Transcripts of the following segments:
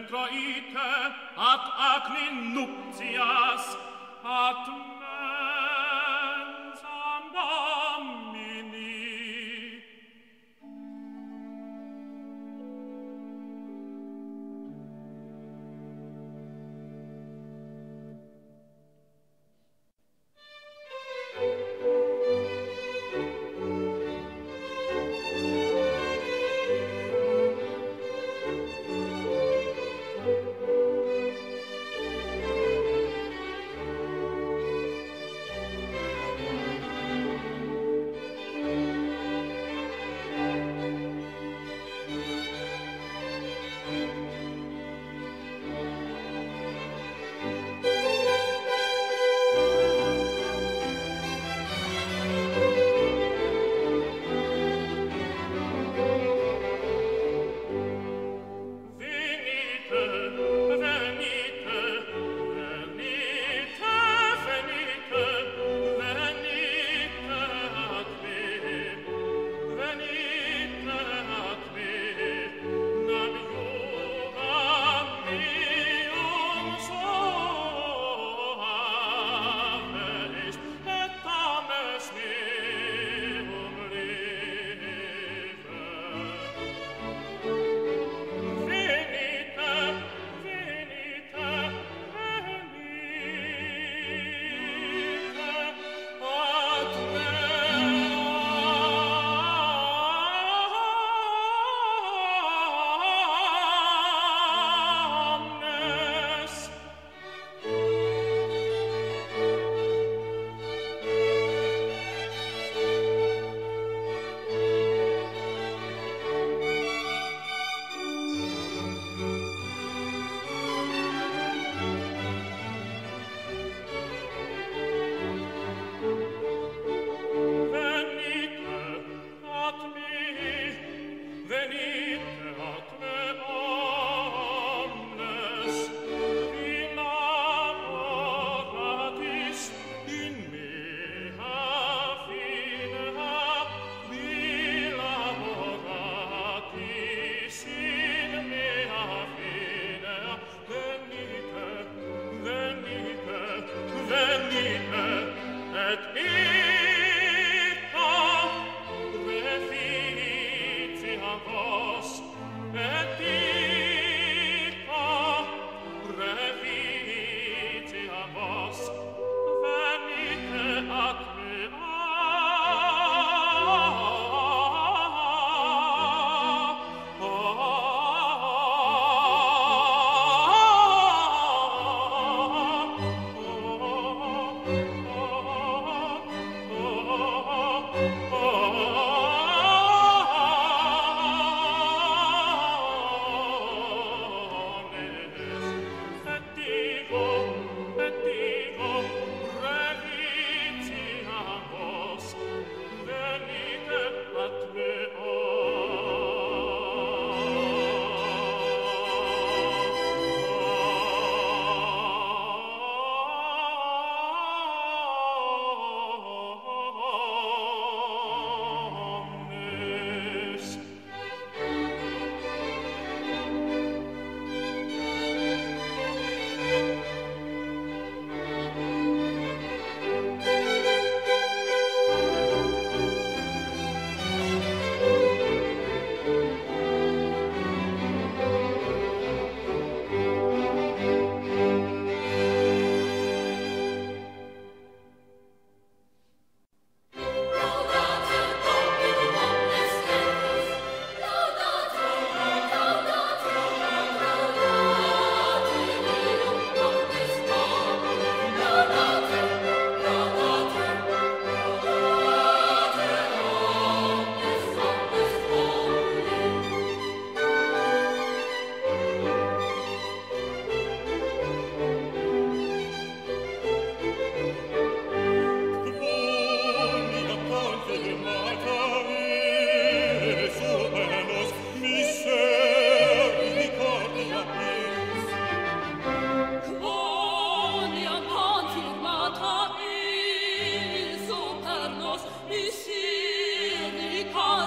introite, ad acnin nuptia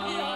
Lord,